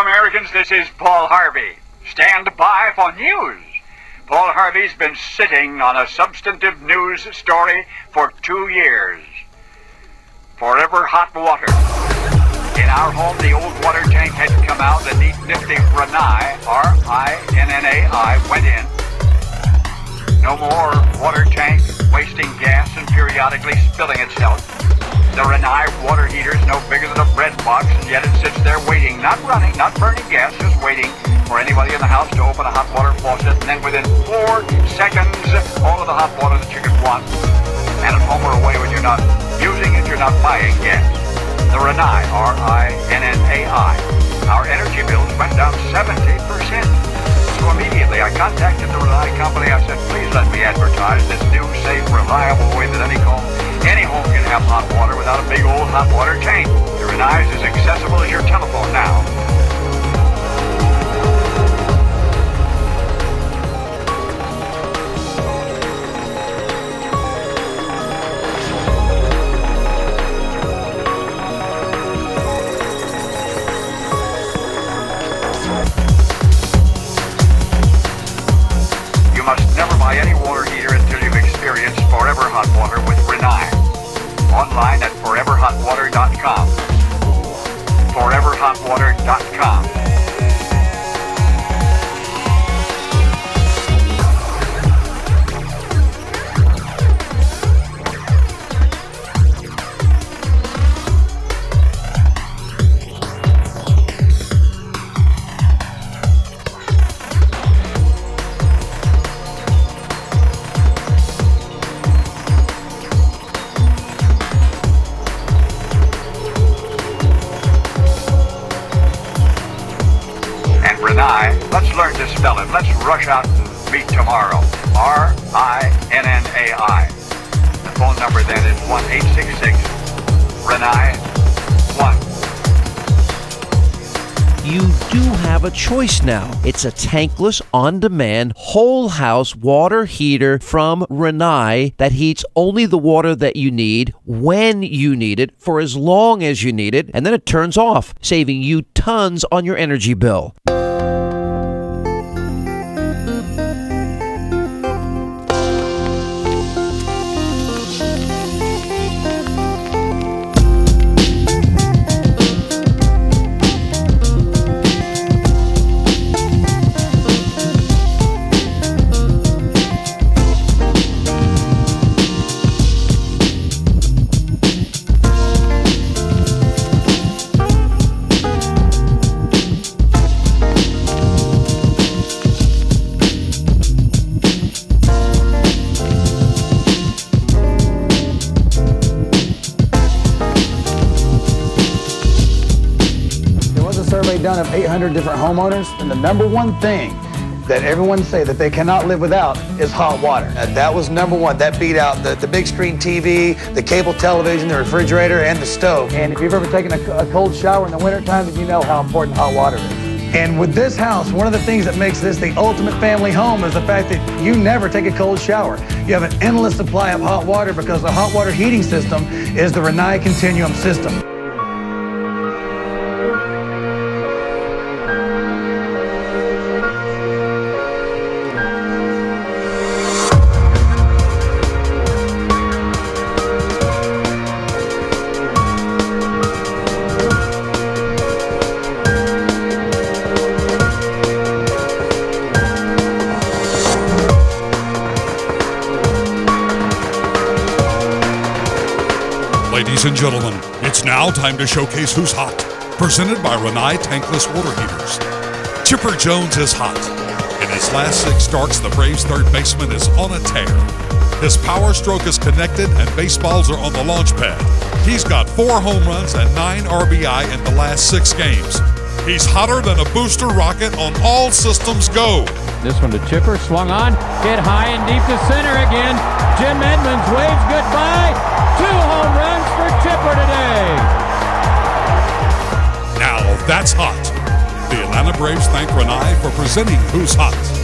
Americans, this is Paul Harvey. Stand by for news. Paul Harvey's been sitting on a substantive news story for two years. Forever hot water. In our home, the old water tank had come out. The neat, nifty Rinnai, R-I-N-N-A-I, went in. No more water tank wasting gas and periodically spilling itself. The Rinnai water heater is no bigger than a bread box, and yet it sits there waiting, not running, not burning gas, just waiting for anybody in the house to open a hot water faucet, and then within four seconds, all of the hot water that you could want. And at home or away when you're not using it, you're not buying gas. The Rinnai, R-I-N-N-A-I. Our energy bills went down 70%. So immediately I contacted the Rinnai company. I said, please let me advertise this new, safe, reliable way that any home any home can have hot water without a big old hot water tank. Your Rinnai is accessible as your telephone now. You must never buy any water heater until you've experienced forever hot water. Online at foreverhotwater.com. Foreverhotwater.com. let's learn to spell it. Let's rush out and meet tomorrow. R-I-N-N-A-I. The phone number then is 1-866 Rinnai 1. You do have a choice now. It's a tankless, on demand, whole house water heater from Rinnai that heats only the water that you need when you need it for as long as you need it, and then it turns off, saving you tons on your energy bill. Survey done of 800 different homeowners, and the number one thing that everyone say that they cannot live without is hot water. Uh, that was number one. That beat out the, the big screen TV, the cable television, the refrigerator, and the stove. And if you've ever taken a, a cold shower in the wintertime, then you know how important hot water is. And with this house, one of the things that makes this the ultimate family home is the fact that you never take a cold shower. You have an endless supply of hot water because the hot water heating system is the Rinnai Continuum system. Ladies and gentlemen, it's now time to showcase who's hot. Presented by Rinnai Tankless Water Heaters. Chipper Jones is hot. In his last six starts, the Braves' third baseman is on a tear. His power stroke is connected and baseballs are on the launch pad. He's got four home runs and nine RBI in the last six games. He's hotter than a booster rocket on all systems go. This one to Chipper, swung on, hit high and deep to center again. Jim Edmonds waves goodbye. Two home runs that's hot. The Atlanta Braves thank Rinnai for presenting Who's Hot.